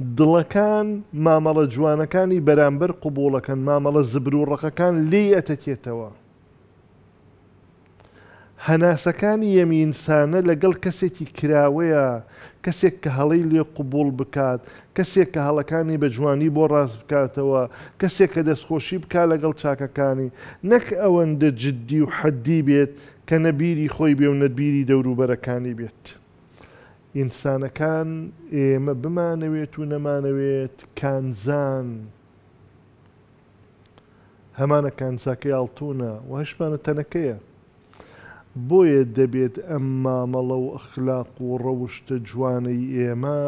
دڵەکان مامەڵە جوانەکانی بەرامبەر قبوڵەکەن مامەڵە زبر و ڕەقەکان لێی ئەتەکێتەوە هەناسەکانی یەمینسانە لەگەڵ کەسێکی کراوەیە کەسێک کە هەڵەی لێ قبوڵ بکات کەسێک کە هەڵەکانی بە جوانی بۆ ڕاست بکاتەوە کەسێک کە دەستخۆشی بکا لەگەڵ چاکەکانی نەک ئەوەندە جددی و حەددی بێت کە نە بیری خۆی بێ و نە بیری دەوروبەرەکانی بێت. ئینسانەکان ئێمە بمانەوێت و نەمانەوێت کانزان هەمانە کانزاکەی ئاڵتونە و هەشمانە تەنەکەیە بۆیە دەبێت ئەم مامەڵە و ئەخلاق و ڕەوشتە جوانەی ئێمە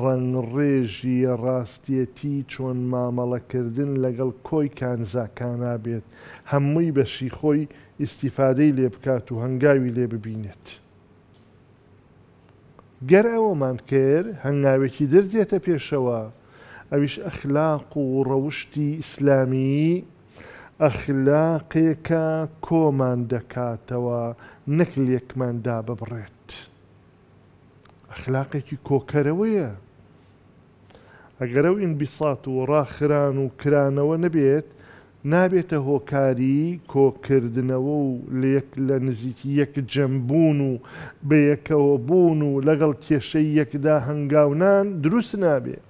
ڕەنگڕێژی ڕاستیەتی چۆن مامەڵەکردن لەگەڵ کۆی کانزاکانا بێت هەمووی بەشی خۆی ئیستیفادەی لێبکات و هەنگاوی لێ ببینێت. گەر ئەوەمان کرد هەنگاوێکی در دێتە پێشەوە ئەویش ئەخلاق و ڕەوشتی ئیسلامیی، ئەخلاقێکە کۆمان دەکاتەوە نەک لێکمان داببڕێت. ئەخلاقێکی کۆکەرەوەیە. ئەگەر ئەو ئینبیسات و ڕاخران و کرانەوە نەبێت، نابێتە هۆکاری کۆکردنەوە و لەیەک لە نزیکی یەک جەم بوون و بەیەکەوە بوون و لەگەڵ کێشەی یەکدا هەنگاونان دروست نابێت،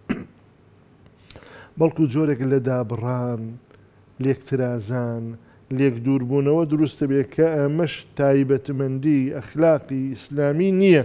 بەڵکو جۆرێک لە دابڕان، لێکترازان، لێکدووربوونەوە دروست دەبێت کە ئەمەش تایبەتمەندی ئەخلاقی ئیسلامی نییە.